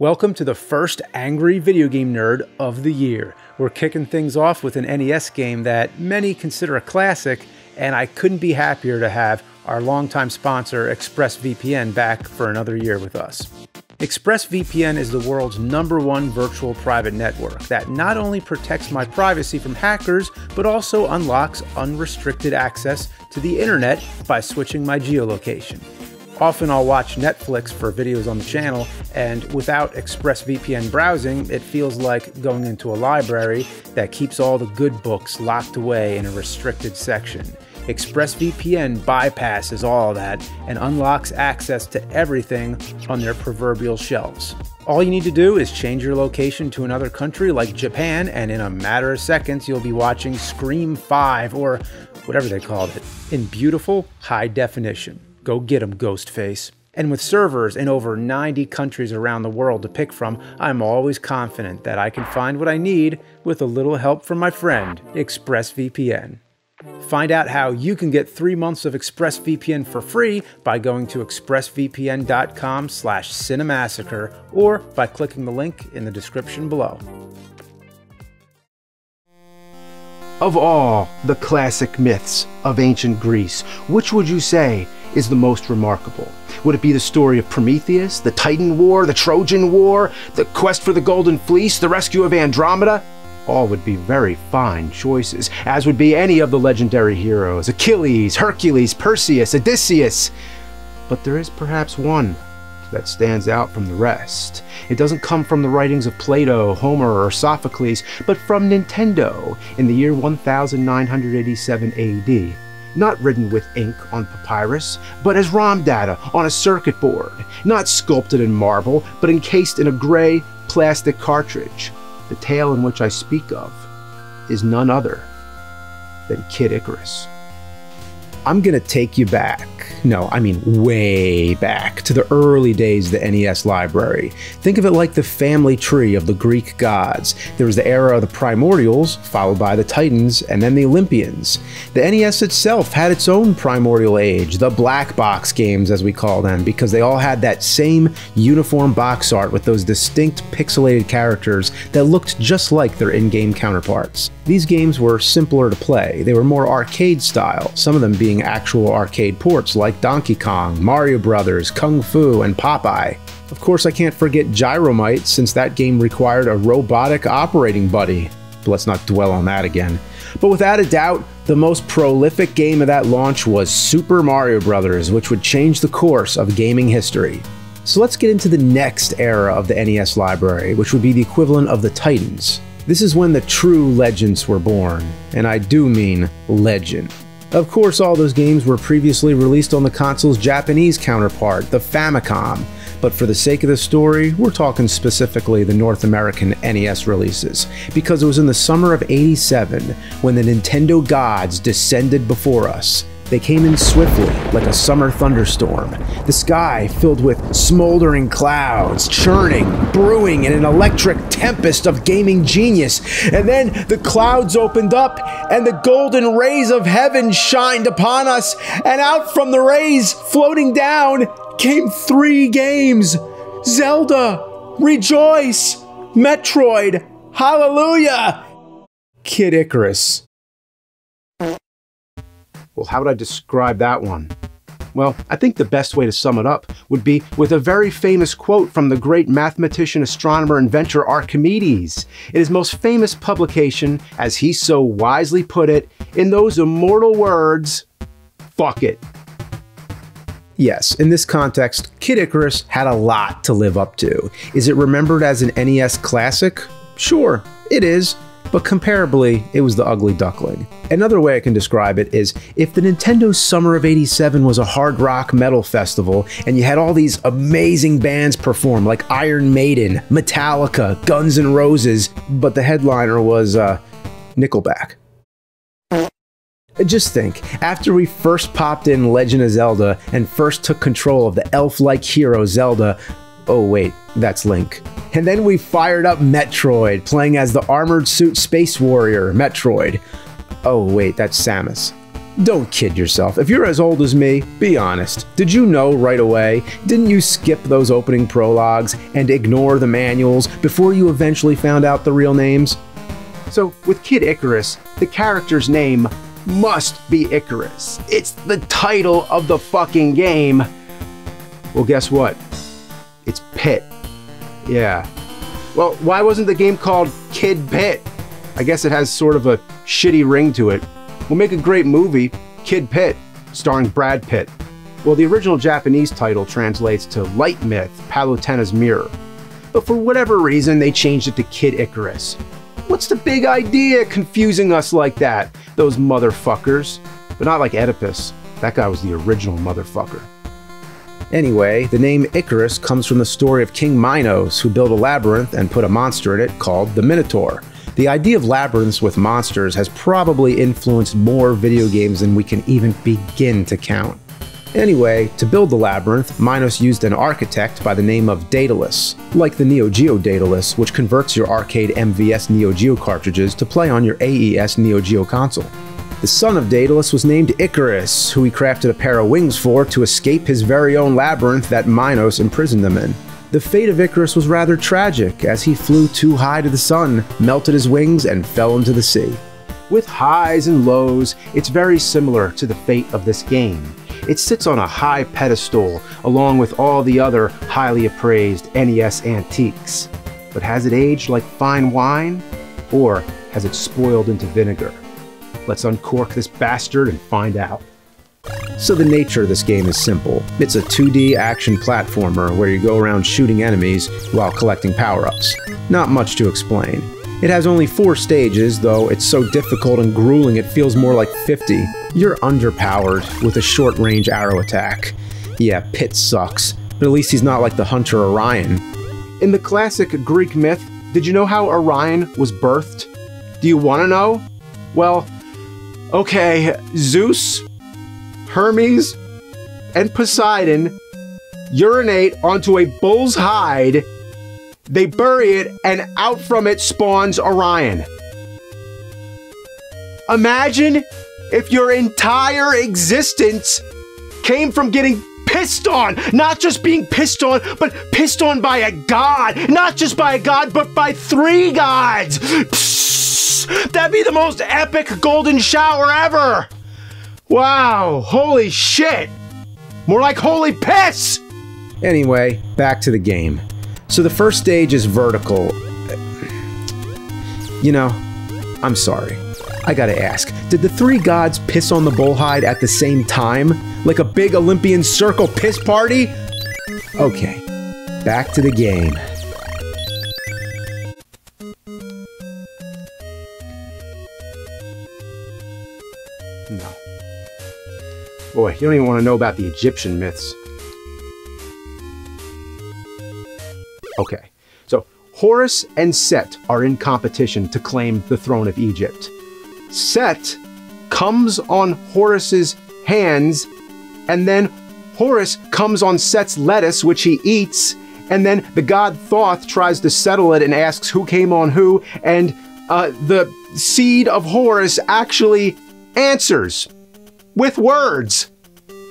Welcome to the first Angry Video Game Nerd of the year. We're kicking things off with an NES game that many consider a classic, and I couldn't be happier to have our longtime sponsor, ExpressVPN, back for another year with us. ExpressVPN is the world's number one virtual private network that not only protects my privacy from hackers, but also unlocks unrestricted access to the internet by switching my geolocation. Often I'll watch Netflix for videos on the channel, and without ExpressVPN browsing, it feels like going into a library that keeps all the good books locked away in a restricted section. ExpressVPN bypasses all that and unlocks access to everything on their proverbial shelves. All you need to do is change your location to another country like Japan, and in a matter of seconds, you'll be watching Scream 5 or whatever they called it in beautiful high definition. Go get 'em, Ghostface. And with servers in over 90 countries around the world to pick from, I'm always confident that I can find what I need with a little help from my friend, ExpressVPN. Find out how you can get three months of ExpressVPN for free by going to expressvpn.com slash cinemassacre or by clicking the link in the description below. Of all the classic myths of ancient Greece, which would you say is the most remarkable? Would it be the story of Prometheus, the Titan War, the Trojan War, the quest for the Golden Fleece, the rescue of Andromeda? All would be very fine choices, as would be any of the legendary heroes Achilles, Hercules, Perseus, Odysseus. But there is perhaps one that stands out from the rest. It doesn't come from the writings of Plato, Homer, or Sophocles, but from Nintendo in the year 1987 AD not written with ink on papyrus, but as ROM data on a circuit board, not sculpted in marble, but encased in a gray plastic cartridge. The tale in which I speak of is none other than Kid Icarus. I'm gonna take you back. No, I mean way back to the early days of the NES library. Think of it like the family tree of the Greek gods. There was the era of the primordials, followed by the Titans, and then the Olympians. The NES itself had its own primordial age, the black box games as we call them, because they all had that same uniform box art with those distinct pixelated characters that looked just like their in-game counterparts. These games were simpler to play. They were more arcade style, some of them being actual arcade ports like Donkey Kong, Mario Brothers, Kung Fu, and Popeye. Of course, I can't forget Gyromite since that game required a robotic operating buddy. But let's not dwell on that again. But without a doubt, the most prolific game of that launch was Super Mario Bros., which would change the course of gaming history. So let's get into the next era of the NES library, which would be the equivalent of the Titans. This is when the true legends were born, and I do mean legend. Of course, all those games were previously released on the console's Japanese counterpart, the Famicom, but for the sake of the story, we're talking specifically the North American NES releases, because it was in the summer of 87 when the Nintendo gods descended before us they came in swiftly, like a summer thunderstorm. The sky filled with smoldering clouds, churning, brewing in an electric tempest of gaming genius. And then the clouds opened up, and the golden rays of heaven shined upon us. And out from the rays, floating down, came three games Zelda, Rejoice, Metroid, Hallelujah, Kid Icarus. Well, how would I describe that one? Well, I think the best way to sum it up would be with a very famous quote from the great mathematician, astronomer, inventor Archimedes. In his most famous publication, as he so wisely put it, in those immortal words, fuck it. Yes, in this context, Kid Icarus had a lot to live up to. Is it remembered as an NES classic? Sure, it is but comparably, it was the ugly duckling. Another way I can describe it is if the Nintendo Summer of 87 was a hard rock metal festival and you had all these amazing bands perform like Iron Maiden, Metallica, Guns N' Roses, but the headliner was uh, Nickelback. Just think, after we first popped in Legend of Zelda and first took control of the elf like hero Zelda, oh wait, that's Link. And then we fired up Metroid, playing as the armored suit space warrior, Metroid. Oh, wait, that's Samus. Don't kid yourself. If you're as old as me, be honest. Did you know right away? Didn't you skip those opening prologues and ignore the manuals before you eventually found out the real names? So, with Kid Icarus, the character's name must be Icarus. It's the title of the fucking game. Well, guess what? It's Pit. Yeah. Well, why wasn't the game called Kid Pit? I guess it has sort of a shitty ring to it. We'll make a great movie, Kid Pit, starring Brad Pitt. Well, the original Japanese title translates to Light Myth, Palutena's Mirror. But for whatever reason, they changed it to Kid Icarus. What's the big idea confusing us like that? Those motherfuckers. But not like Oedipus. That guy was the original motherfucker. Anyway, the name Icarus comes from the story of King Minos, who built a labyrinth and put a monster in it called the Minotaur. The idea of labyrinths with monsters has probably influenced more video games than we can even begin to count. Anyway, to build the labyrinth, Minos used an architect by the name of Daedalus, like the Neo Geo Daedalus, which converts your arcade MVS Neo Geo cartridges to play on your AES Neo Geo console. The son of Daedalus was named Icarus, who he crafted a pair of wings for to escape his very own labyrinth that Minos imprisoned them in. The fate of Icarus was rather tragic, as he flew too high to the sun, melted his wings, and fell into the sea. With highs and lows, it's very similar to the fate of this game. It sits on a high pedestal along with all the other highly appraised NES antiques. But has it aged like fine wine? Or has it spoiled into vinegar? Let's uncork this bastard and find out. So the nature of this game is simple. It's a 2D action platformer where you go around shooting enemies while collecting power-ups. Not much to explain. It has only 4 stages, though it's so difficult and grueling it feels more like 50. You're underpowered with a short-range arrow attack. Yeah, Pit sucks, but at least he's not like the hunter Orion. In the classic Greek myth, did you know how Orion was birthed? Do you want to know? Well, okay, Zeus Hermes, and Poseidon urinate onto a bull's hide. They bury it, and out from it spawns Orion. Imagine if your entire existence came from getting pissed on. Not just being pissed on, but pissed on by a god. Not just by a god, but by three gods. Psst, that'd be the most epic golden shower ever. Wow, holy shit! More like holy piss! Anyway, back to the game. So the first stage is vertical. You know, I'm sorry. I gotta ask, did the three gods piss on the bullhide at the same time? Like a big Olympian circle piss party? Okay, back to the game. Boy, you don't even want to know about the Egyptian myths. Okay, so Horus and Set are in competition to claim the throne of Egypt. Set comes on Horus's hands, and then Horus comes on Set's lettuce, which he eats, and then the god Thoth tries to settle it and asks who came on who, and uh, the seed of Horus actually answers with words.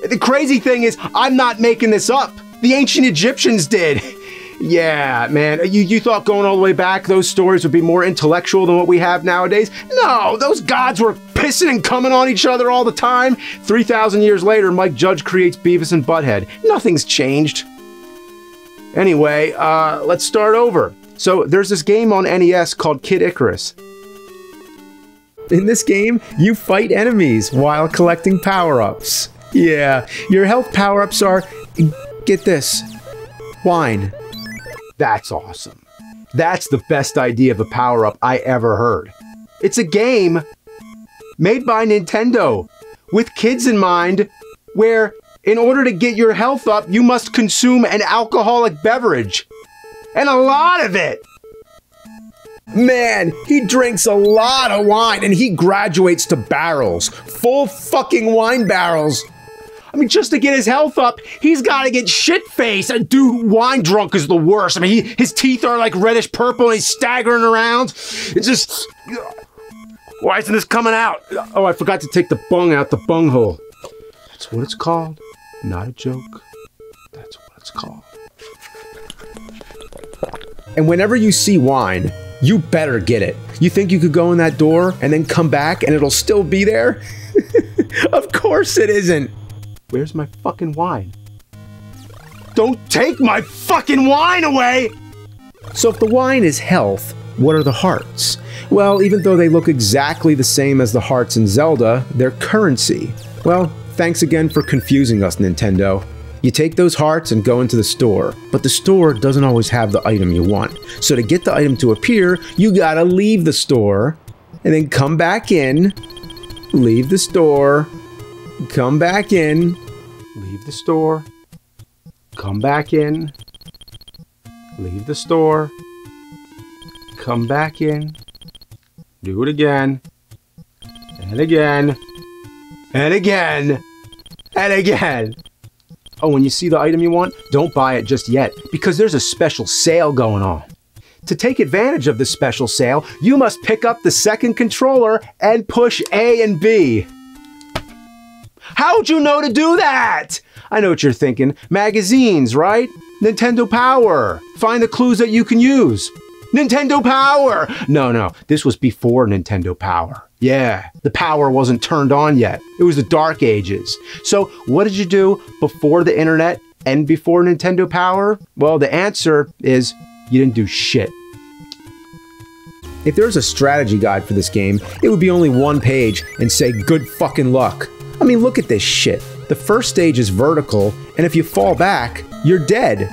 The crazy thing is, I'm not making this up. The ancient Egyptians did. yeah, man. You, you thought going all the way back, those stories would be more intellectual than what we have nowadays? No, those gods were pissing and coming on each other all the time. 3,000 years later, Mike Judge creates Beavis and Butthead. Nothing's changed. Anyway, uh, let's start over. So there's this game on NES called Kid Icarus. In this game, you fight enemies while collecting power-ups. Yeah, your health power-ups are, get this, wine. That's awesome. That's the best idea of a power-up I ever heard. It's a game made by Nintendo with kids in mind where in order to get your health up, you must consume an alcoholic beverage. And a lot of it. Man, he drinks a lot of wine and he graduates to barrels. Full fucking wine barrels. Mean, just to get his health up, he's got to get shit faced. And dude, wine drunk is the worst. I mean, he, his teeth are like reddish purple and he's staggering around. It's just. Why isn't this coming out? Oh, I forgot to take the bung out the bung hole. That's what it's called. Not a joke. That's what it's called. And whenever you see wine, you better get it. You think you could go in that door and then come back and it'll still be there? of course it isn't. Where's my fucking wine? Don't take my fucking wine away! So if the wine is health, what are the hearts? Well, even though they look exactly the same as the hearts in Zelda, they're currency. Well, thanks again for confusing us, Nintendo. You take those hearts and go into the store, but the store doesn't always have the item you want. So to get the item to appear, you gotta leave the store, and then come back in, leave the store, come back in, Leave the store. Come back in. Leave the store. Come back in. Do it again. And again. And again. And again. Oh, when you see the item you want, don't buy it just yet, because there's a special sale going on. To take advantage of this special sale, you must pick up the second controller and push A and B. How'd you know to do that? I know what you're thinking. Magazines, right? Nintendo Power. Find the clues that you can use. Nintendo Power! No, no, this was before Nintendo Power. Yeah, the power wasn't turned on yet. It was the Dark Ages. So, what did you do before the internet and before Nintendo Power? Well, the answer is you didn't do shit. If there was a strategy guide for this game, it would be only one page and say good fucking luck. I mean, look at this shit. The first stage is vertical, and if you fall back, you're dead.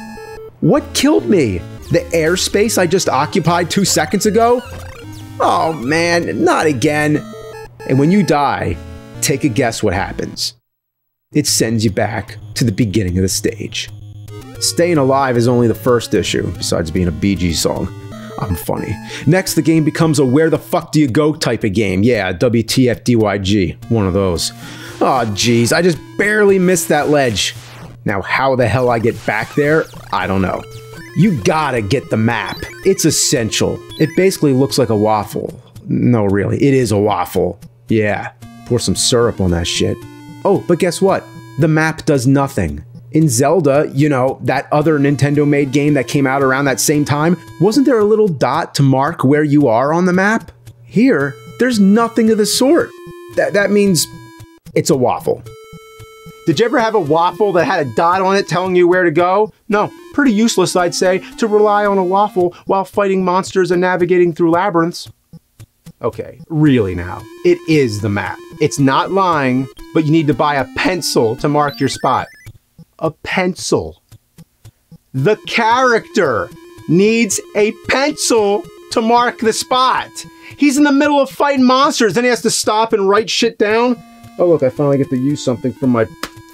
What killed me? The airspace I just occupied two seconds ago? Oh man, not again. And when you die, take a guess what happens. It sends you back to the beginning of the stage. Staying alive is only the first issue, besides being a Bee Gees song. I'm funny. Next, the game becomes a where the fuck do you go type of game. Yeah, WTFDYG, one of those. Oh, jeez, I just barely missed that ledge. Now, how the hell I get back there, I don't know. You gotta get the map. It's essential. It basically looks like a waffle. No, really, it is a waffle. Yeah, pour some syrup on that shit. Oh, but guess what? The map does nothing. In Zelda, you know, that other Nintendo made game that came out around that same time, wasn't there a little dot to mark where you are on the map? Here, there's nothing of the sort. That, that means it's a waffle. Did you ever have a waffle that had a dot on it telling you where to go? No, pretty useless, I'd say, to rely on a waffle while fighting monsters and navigating through labyrinths. Okay, really now. It is the map. It's not lying, but you need to buy a pencil to mark your spot. A pencil. The character needs a pencil to mark the spot. He's in the middle of fighting monsters, then he has to stop and write shit down. Oh, look, I finally get to use something from my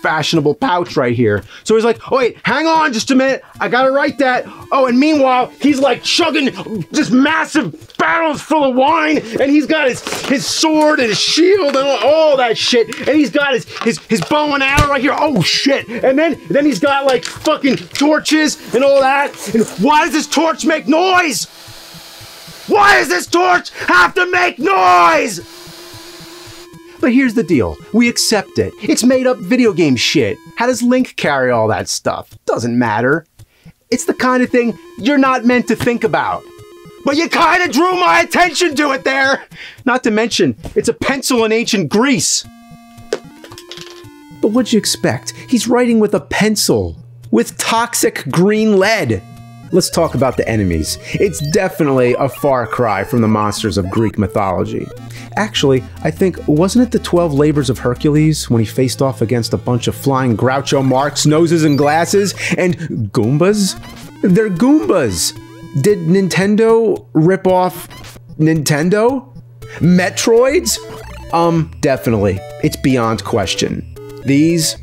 fashionable pouch right here. So he's like, oh, wait, hang on just a minute. I gotta write that. Oh, and meanwhile, he's like chugging just massive barrels full of wine, and he's got his, his sword and his shield and all, all that shit. And he's got his, his, his bow and arrow right here. Oh, shit. And then, then he's got like fucking torches and all that. And why does this torch make noise? Why does this torch have to make noise? But here's the deal we accept it. It's made up video game shit. How does Link carry all that stuff? Doesn't matter. It's the kind of thing you're not meant to think about. But you kind of drew my attention to it there! Not to mention, it's a pencil in ancient Greece. But what'd you expect? He's writing with a pencil, with toxic green lead. Let's talk about the enemies. It's definitely a far cry from the monsters of Greek mythology. Actually, I think, wasn't it the 12 labors of Hercules when he faced off against a bunch of flying Groucho Marx noses and glasses and Goombas? They're Goombas! Did Nintendo rip off Nintendo? Metroids? Um, definitely. It's beyond question. These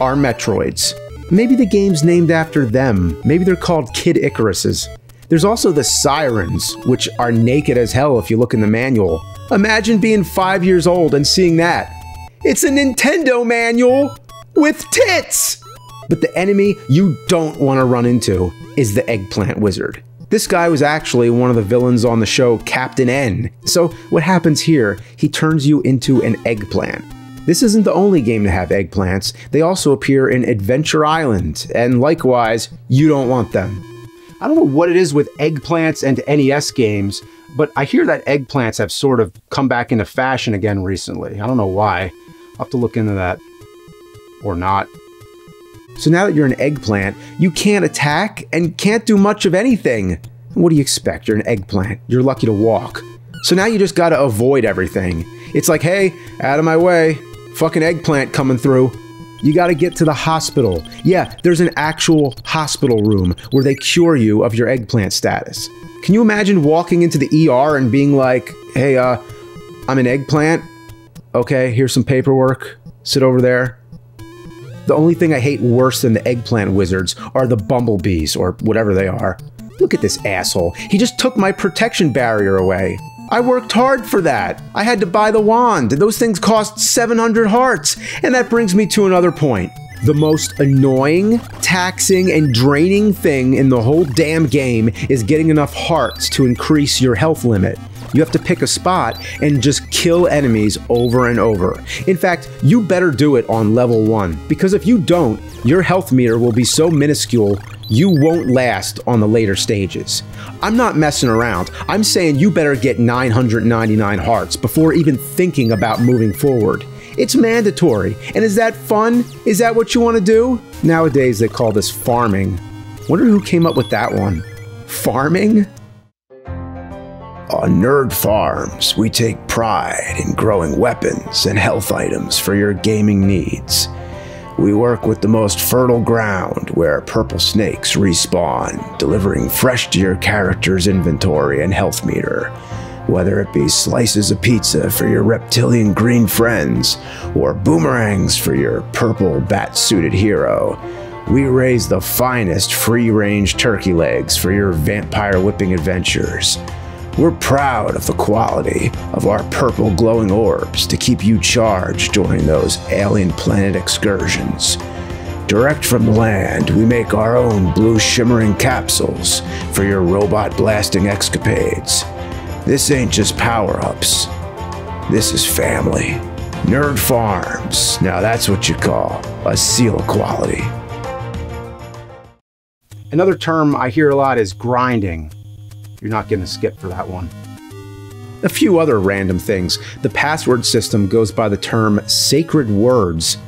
are Metroids. Maybe the game's named after them. Maybe they're called Kid Icaruses. There's also the Sirens, which are naked as hell if you look in the manual. Imagine being five years old and seeing that. It's a Nintendo manual with tits! But the enemy you don't want to run into is the Eggplant Wizard. This guy was actually one of the villains on the show Captain N. So, what happens here? He turns you into an eggplant. This isn't the only game to have eggplants, they also appear in Adventure Island, and likewise, you don't want them. I don't know what it is with eggplants and NES games, but I hear that eggplants have sort of come back into fashion again recently. I don't know why. I'll have to look into that. Or not. So now that you're an eggplant, you can't attack and can't do much of anything. What do you expect? You're an eggplant. You're lucky to walk. So now you just gotta avoid everything. It's like, hey, out of my way fucking eggplant coming through. You got to get to the hospital. Yeah, there's an actual hospital room where they cure you of your eggplant status. Can you imagine walking into the ER and being like, hey, uh, I'm an eggplant. Okay, here's some paperwork. Sit over there. The only thing I hate worse than the eggplant wizards are the bumblebees, or whatever they are. Look at this asshole. He just took my protection barrier away. I worked hard for that. I had to buy the wand. Those things cost 700 hearts. And that brings me to another point. The most annoying, taxing, and draining thing in the whole damn game is getting enough hearts to increase your health limit. You have to pick a spot and just kill enemies over and over. In fact, you better do it on level 1, because if you don't, your health meter will be so minuscule you won't last on the later stages. I'm not messing around. I'm saying you better get 999 hearts before even thinking about moving forward. It's mandatory. And is that fun? Is that what you want to do? Nowadays, they call this farming. Wonder who came up with that one. Farming? On Nerd Farms, we take pride in growing weapons and health items for your gaming needs. We work with the most fertile ground where purple snakes respawn, delivering fresh to your character's inventory and health meter. Whether it be slices of pizza for your reptilian green friends, or boomerangs for your purple bat suited hero, we raise the finest free range turkey legs for your vampire whipping adventures. We're proud of the quality of our purple glowing orbs to keep you charged during those alien planet excursions. Direct from the land, we make our own blue shimmering capsules for your robot blasting escapades. This ain't just power ups, this is family. Nerd Farms, now that's what you call a seal of quality. Another term I hear a lot is grinding. You're not getting a skip for that one. A few other random things. The password system goes by the term sacred words.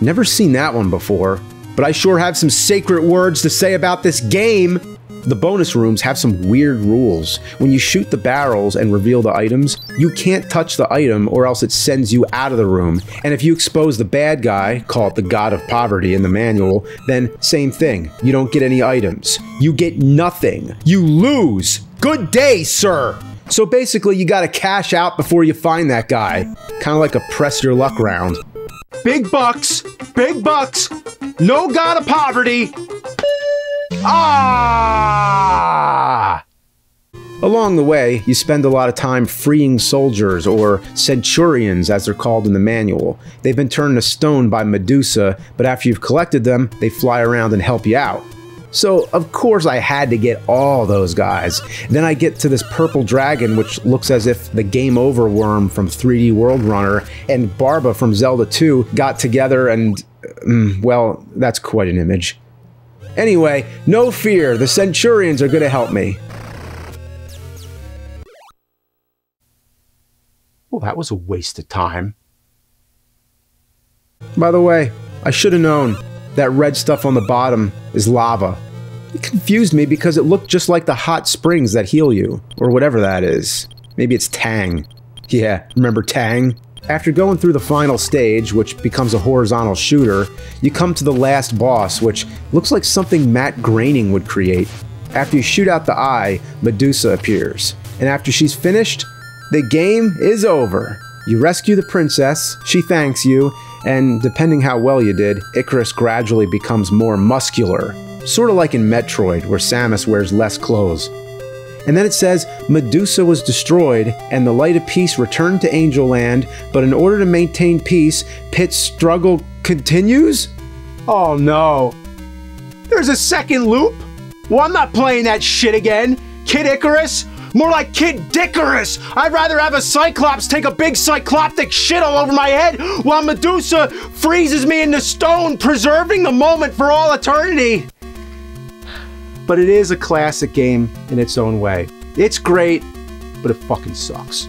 Never seen that one before, but I sure have some sacred words to say about this game. The bonus rooms have some weird rules. When you shoot the barrels and reveal the items, you can't touch the item or else it sends you out of the room. And if you expose the bad guy, call it the god of poverty in the manual, then same thing. You don't get any items. You get nothing. You lose. Good day, sir. So basically, you gotta cash out before you find that guy. Kind of like a press your luck round. Big bucks, big bucks, no god of poverty, Ah! Along the way, you spend a lot of time freeing soldiers, or centurions as they're called in the manual. They've been turned to stone by Medusa, but after you've collected them, they fly around and help you out. So, of course, I had to get all those guys. Then I get to this purple dragon, which looks as if the Game Over worm from 3D World Runner and Barba from Zelda 2 got together, and, mm, well, that's quite an image. Anyway, no fear, the Centurions are going to help me. Well, that was a waste of time. By the way, I should have known that red stuff on the bottom is lava. It confused me because it looked just like the hot springs that heal you, or whatever that is. Maybe it's Tang. Yeah, remember Tang? After going through the final stage, which becomes a horizontal shooter, you come to the last boss, which looks like something Matt Groening would create. After you shoot out the eye, Medusa appears. And after she's finished, the game is over. You rescue the princess, she thanks you, and depending how well you did, Icarus gradually becomes more muscular. Sort of like in Metroid, where Samus wears less clothes. And then it says Medusa was destroyed and the light of peace returned to Angel Land, but in order to maintain peace, Pit's struggle continues? Oh no. There's a second loop? Well, I'm not playing that shit again. Kid Icarus? More like Kid Dickarus! I'd rather have a Cyclops take a big cycloptic shit all over my head while Medusa freezes me into stone, preserving the moment for all eternity! But it is a classic game in its own way. It's great, but it fucking sucks.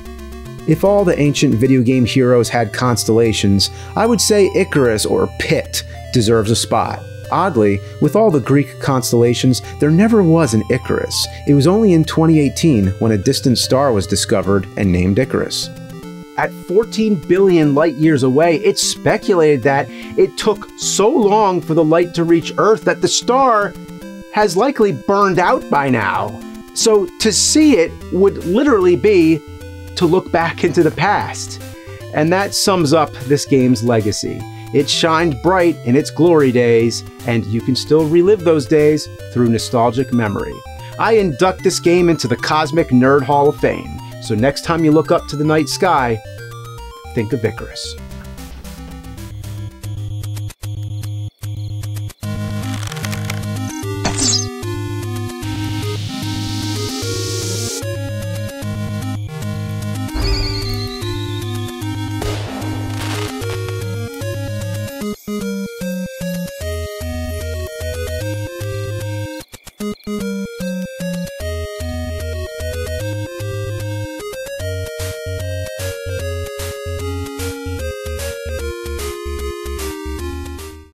If all the ancient video game heroes had constellations, I would say Icarus or Pit deserves a spot. Oddly, with all the Greek constellations, there never was an Icarus. It was only in 2018 when a distant star was discovered and named Icarus. At 14 billion light years away, it's speculated that it took so long for the light to reach Earth that the star has likely burned out by now. So to see it would literally be to look back into the past. And that sums up this game's legacy. It shined bright in its glory days, and you can still relive those days through nostalgic memory. I induct this game into the Cosmic Nerd Hall of Fame, so next time you look up to the night sky, think of Icarus.